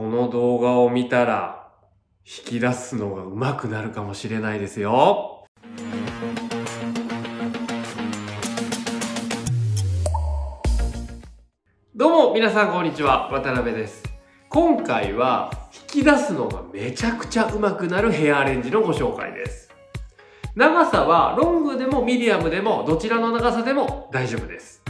この動画を見たら引き出すのが上手くなるかもしれないですよ。どうも皆さんこんにちは。渡辺です。今回は引き出すのがめちゃくちゃ上手くなるヘアアレンジのご紹介です。長さはロングでもミディアムでもどちらの長さでも大丈夫です。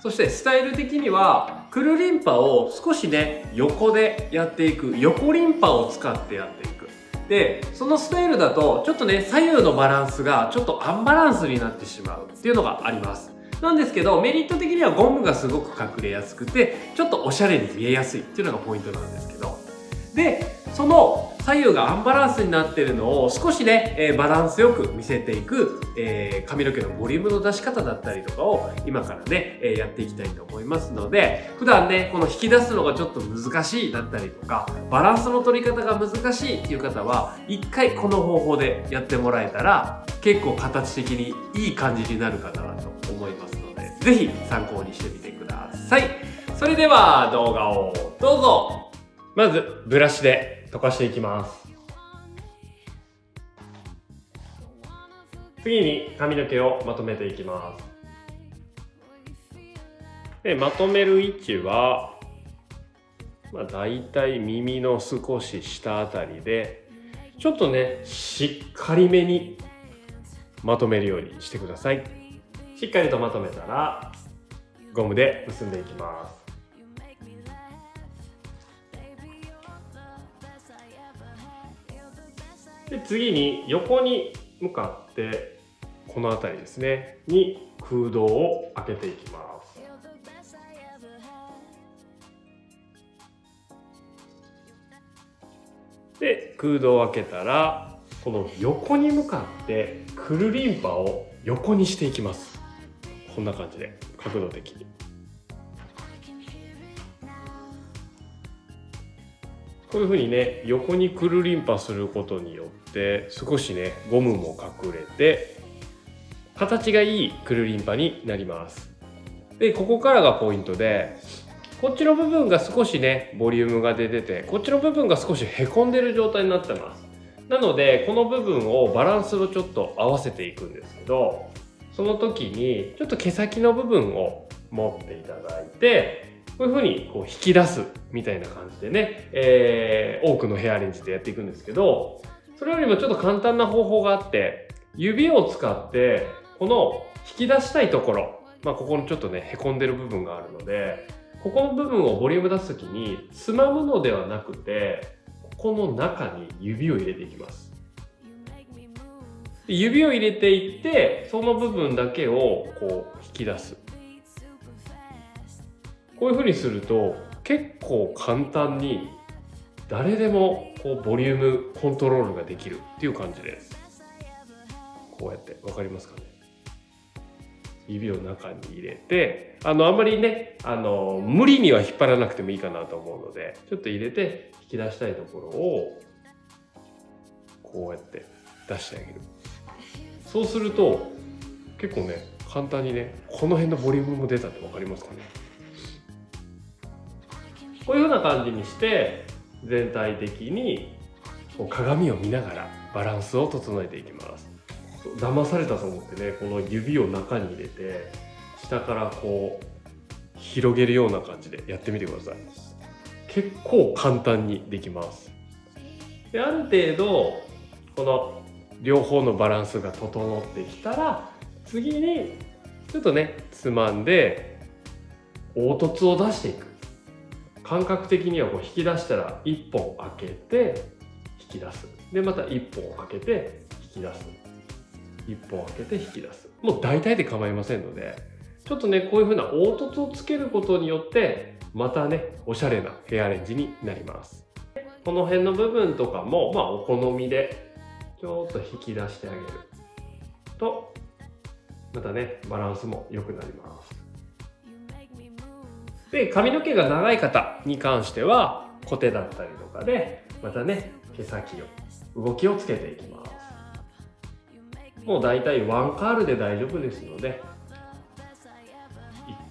そしてスタイル的にはくるリンパを少しね横でやっていく。横リンパを使ってやっていく。でそのスタイルだとちょっとね左右のバランスがちょっとアンバランスになってしまうっていうのがあります。なんですけどメリット的にはゴムがすごく隠れやすくてちょっとおしゃれに見えやすいっていうのがポイントなんですけど。でその左右がアンバランスになってるのを少しね、えー、バランスよく見せていく、えー、髪の毛のボリュームの出し方だったりとかを今からね、えー、やっていきたいと思いますので普段ねこの引き出すのがちょっと難しいだったりとかバランスの取り方が難しいっていう方は一回この方法でやってもらえたら結構形的にいい感じになるかなと思いますので是非参考にしてみてください。それでは動画をどうぞ。まずブラシで溶かしていきます。次に髪の毛をまとめていきます。でまとめる位置は、まあ、大体耳の少し下あたりでちょっとねしっかりめにまとめるようにしてください。しっかりとまとめたらゴムで結んでいきます。で次に横に向かってこの辺りですねに空洞を開けていきます。で空洞を開けたらこの横に向かってくるりんぱを横にしていきます。こんな感じで角度的に。こういうふうにね横にくるりんぱすることによって少しねゴムも隠れて形がいいくるりんぱになります。でここからがポイントでこっちの部分が少しねボリュームが出ててこっちの部分が少しへこんでる状態になってます。なのでこの部分をバランスをちょっと合わせていくんですけどその時にちょっと毛先の部分を持っていただいてこういうふうにこう引き出すみたいな感じでね、えー、多くのヘアアレンジでやっていくんですけど、それよりもちょっと簡単な方法があって、指を使って、この引き出したいところ、まあここのちょっとね、へこんでる部分があるので、ここの部分をボリューム出すときに、つまむのではなくて、ここの中に指を入れていきます。指を入れていって、その部分だけをこう引き出す。こういうふうにすると結構簡単に誰でもこうボリュームコントロールができるっていう感じですこうやって分かりますかね？指を中に入れてあのあんまりねあの無理には引っ張らなくてもいいかなと思うのでちょっと入れて引き出したいところをこうやって出してあげる。そうすると結構ね簡単にねこの辺のボリュームも出たって分かりますかね？こういうふうな感じにして全体的にこう鏡を見ながらバランスを整えていきます。騙されたと思ってねこの指を中に入れて下からこう広げるような感じでやってみてください。結構簡単にできます。である程度この両方のバランスが整ってきたら次にちょっとねつまんで凹凸を出していく。感覚的にはこう引き出したら1本開けて引き出す。でまた1本開けて引き出す。1本開けて引き出す。もう大体で構いませんのでちょっとねこういう風な凹凸をつけることによってまたねおしゃれなヘアアレンジになります。この辺の部分とかもまあお好みでちょっと引き出してあげるとまたねバランスも良くなります。で、髪の毛が長い方に関しては、コテだったりとかで、またね、毛先を、動きをつけていきます。もう大体ワンカールで大丈夫ですので、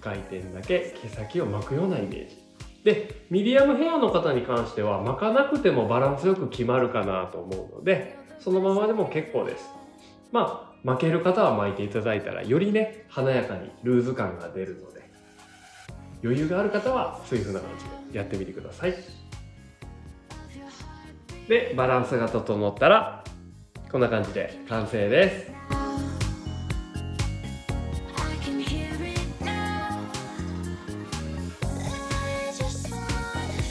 1回転だけ毛先を巻くようなイメージ。でミディアムヘアの方に関しては巻かなくてもバランスよく決まるかなと思うのでそのままでも結構ですまあ巻ける方は巻いていただいたらよりね華やかにルーズ感が出るので余裕がある方はそういう風な感じでやってみてください。でバランスが整ったらこんな感じで完成です。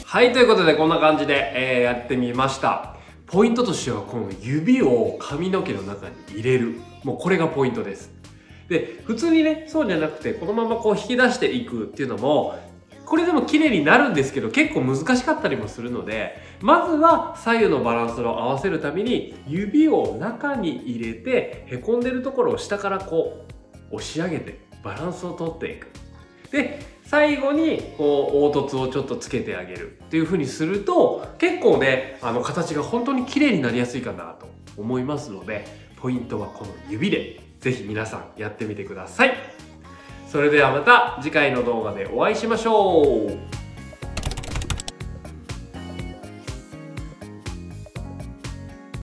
はいということでこんな感じで、えーやってみました。ポイントとしてはこの指を髪の毛の中に入れる。もうこれがポイントです。で普通にねそうじゃなくてこのままこう引き出していくっていうのもこれでも綺麗になるんですけど結構難しかったりもするのでまずは左右のバランスを合わせるために指を中に入れてへこんでるところを下からこう押し上げてバランスをとっていく。で最後にこう凹凸をちょっとつけてあげるっていう風にすると結構ねあの形が本当に綺麗になりやすいかなと思いますのでポイントはこの指で。ぜひ皆さんやってみてください。それではまた次回の動画でお会いしましょう。